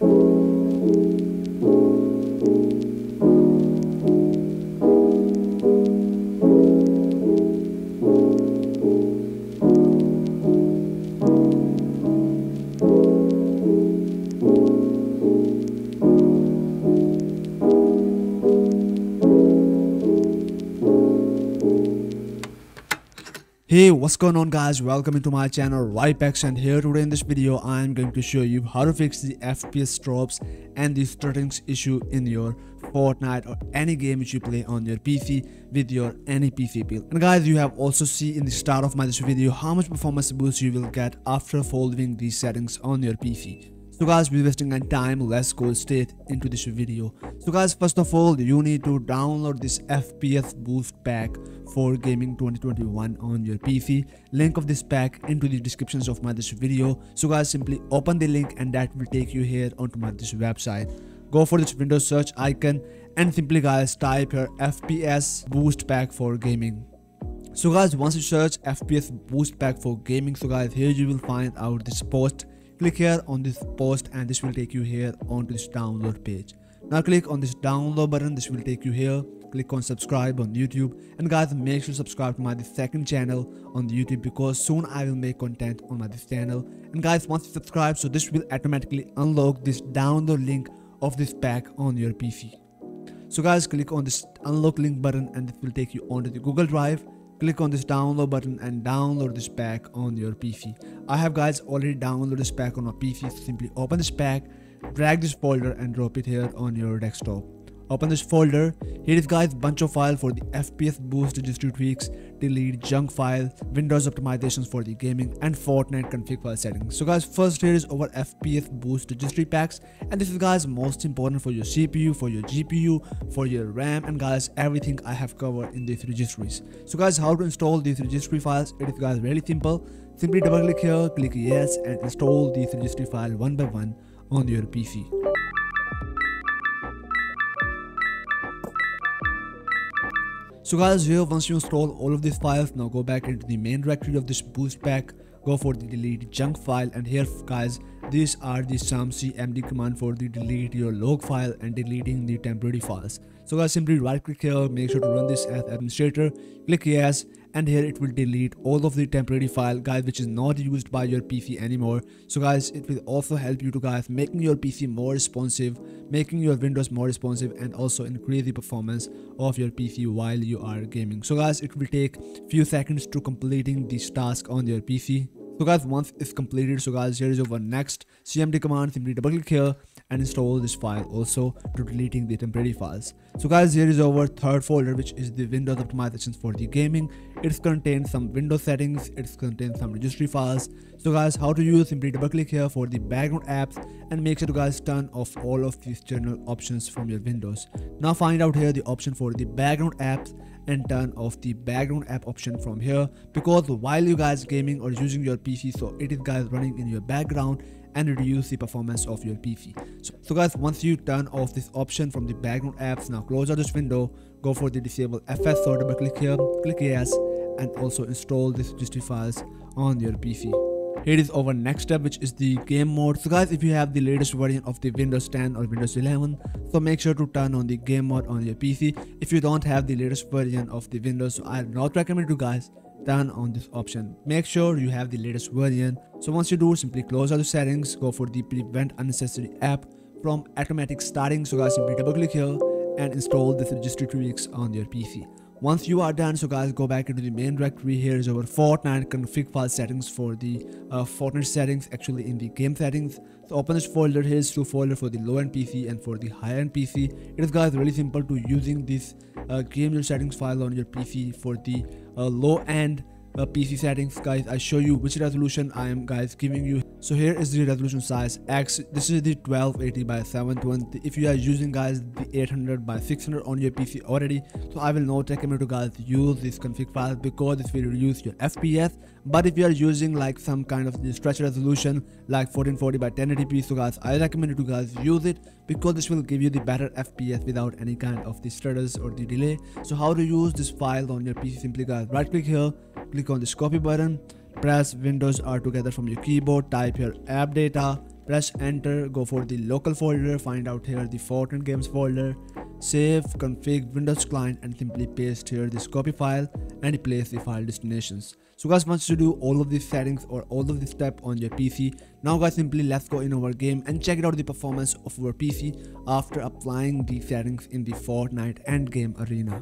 Thank you. Hey what's going on guys welcome into my channel Ripex and here today in this video I am going to show you how to fix the FPS drops and the stuttering issue in your Fortnite or any game which you play on your PC with your any PC build. And guys you have also see in the start of my this video how much performance boost you will get after following these settings on your PC. So guys, we're wasting time, let's go straight into this video. So guys, first of all, you need to download this FPS boost pack for gaming 2021 on your PC. Link of this pack into the descriptions of my this video. So guys, simply open the link and that will take you here onto my this website. Go for this Windows search icon and simply guys type your FPS boost pack for gaming. So guys, once you search FPS boost pack for gaming, so guys, here you will find out this post click here on this post and this will take you here onto this download page. Now click on this download button. This will take you here. Click on subscribe on youtube. And guys make sure to subscribe to my second channel on youtube because soon i will make content on my this channel. And guys once you subscribe so this will automatically unlock this download link of this pack on your pc so guys click on this unlock link button and it will take you onto the google drive click on this download button and download this pack on your PC. I have guys already downloaded this pack on my PC. So simply open this pack, drag this folder and drop it here on your desktop. Open this folder. Here is guys bunch of files for the FPS boost registry tweaks, delete junk file, Windows optimizations for the gaming and Fortnite config file settings. So guys first here is our FPS boost registry packs and this is guys most important for your CPU, for your GPU, for your RAM and guys everything I have covered in these registries. So guys how to install these registry files? It is guys really simple. Simply double click here, click yes and install these registry file one by one on your PC. So guys here once you install all of these files now go back into the main directory of this boost pack go for the delete junk file and here guys these are the samcmd command for the delete your log file and deleting the temporary files so guys simply right click here make sure to run this as administrator. Click yes and here it will delete all of the temporary file guys which is not used by your pc anymore. So guys it will also help you to guys making your pc more responsive making your windows more responsive and also increase the performance of your pc while you are gaming. So guys it will take few seconds to completing this task on your pc so guys once it's completed so guys here is our next cmd command. Simply double click here and install this file also to deleting the temporary files. So guys here is our third folder which is the windows optimizations for the gaming. It contains some windows settings it contains some registry files. So guys how to use simply double click here for the background apps and make sure to guys turn off all of these general options from your windows. Now find out here the option for the background apps and turn off the background app option from here. Because while you guys gaming or using your pc so it is guys running in your background and reduce the performance of your PC. So, so, guys, once you turn off this option from the background apps, now close out this window, go for the disable FS so double click here, click yes, and also install this registry files on your PC. Here is our next step which is the game mode. So guys if you have the latest version of the Windows 10 or Windows 11 so make sure to turn on the game mode on your PC. If you don't have the latest version of the Windows so I do not recommend you guys turn on this option. Make sure you have the latest version. So once you do simply close all the settings go for the prevent unnecessary app from automatic starting. So guys simply double click here and install this registry tweaks on your PC. Once you are done, so guys, go back into the main directory. Here is our Fortnite config file settings for the uh, Fortnite settings, actually in the game settings. So open this folder. Here's two folder for the low-end PC and for the high-end PC. It is guys really simple to using this uh, game settings file on your PC for the uh, low-end uh, PC settings guys I show you which resolution I am guys giving you so here is the resolution size X. This is the 1280 by 720 if you are using guys the 800 by 600 on your PC already so I will not recommend to guys use this config file because this will reduce your FPS but if you are using like some kind of stretch resolution like 1440 by 1080p so guys I recommend you to guys use it because this will give you the better FPS without any kind of the stutters or the delay. So how to use this file on your PC simply guys right click here click on this copy button press windows R together from your keyboard type your app data press enter go for the local folder find out here the Fortnite games folder save config windows client and simply paste here this copy file and replace the file destinations. So guys once you do all of these settings or all of this step on your pc now guys simply let's go in our game and check out the performance of our pc after applying these settings in the fortnite endgame arena